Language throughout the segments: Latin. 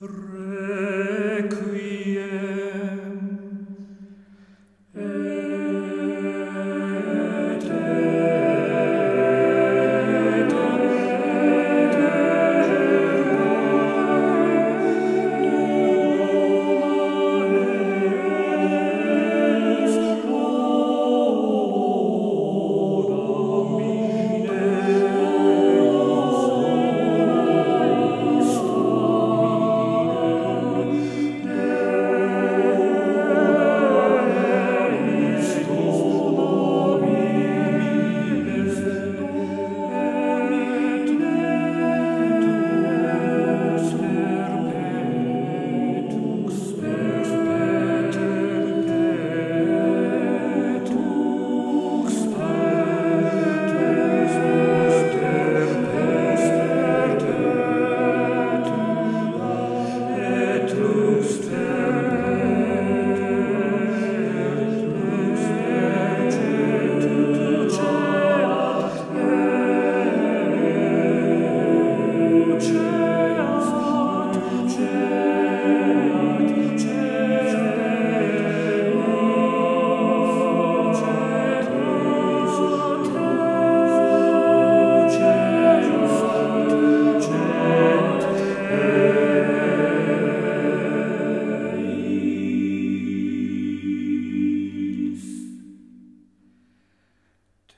Re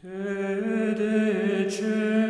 te decem